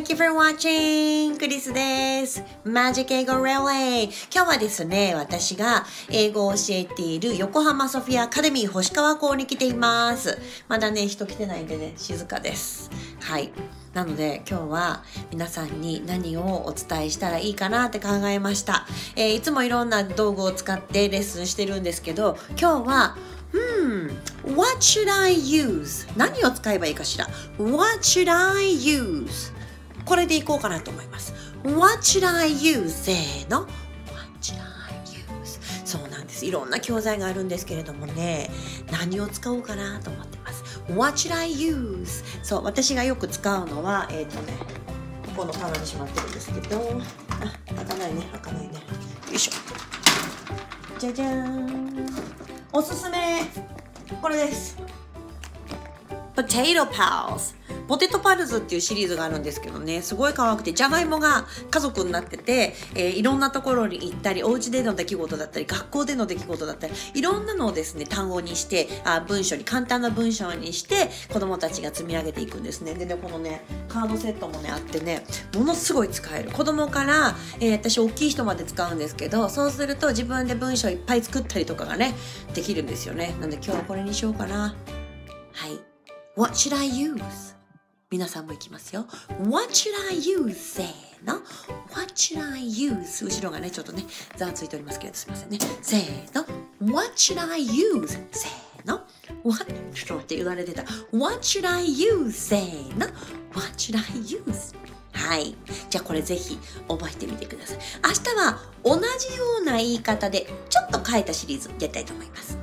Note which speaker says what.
Speaker 1: Thank you for watching! クリスです。Magic 英語 Relay。今日はですね、私が英語を教えている横浜ソフィアアカデミー星川校に来ています。まだね、人来てないんでね、静かです。はい。なので今日は皆さんに何をお伝えしたらいいかなって考えました。えーいつもいろんな道具を使ってレッスンしてるんですけど、今日は Hmm, what should I use? 何を使えばいいかしら ?What should I use? これでいこうかなと思います。What should I use? せーの。What should I use? そうなんです。いろんな教材があるんですけれどもね、何を使おうかなと思ってます。What should I use? そう、私がよく使うのは、えっ、とね、ここの棚にしまってるんですけど、あ、開かないね、開かないね。よいしょ。じゃじゃーん。おすすめ、これです。Potato Pals ポテトパルズっていうシリーズがあるんですけどねすごい可愛くてじゃがいもが家族になってて、えーいろんなところに行ったりお家での出来事だったり学校での出来事だったりいろんなのをですね単語にしてあ文章に簡単な文章にして子供たちが積み上げていくんですね。でねこのねカードセットもねあってねものすごい使える。子供から、えー私大きい人まで使うんですけどそうすると自分で文章いっぱい作ったりとかがねできるんですよね。なんで今日はこれにしようかな。はい。What should I use? 皆さんもいきますよ。What should I use? せーの。What should I use? 後ろがね、ちょっとね、ざわついておりますけれど、すみませんね。せーの。What should I use? せーの。What? ちょっと待って、言われてた。What should I use? せーの。What should I use? はい。じゃあこれぜひ覚えてみてください。明日は同じような言い方でちょっと変えたシリーズやりたいと思います。